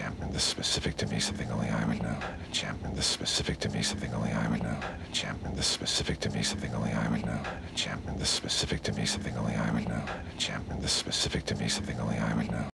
Champion, this specific to me, something only I would know. Champion, this specific to me, something only I would know. Champion, this specific to me, something only I would know. Champion, this specific to me, something only I would know. Champion, this specific to me, something only I would know.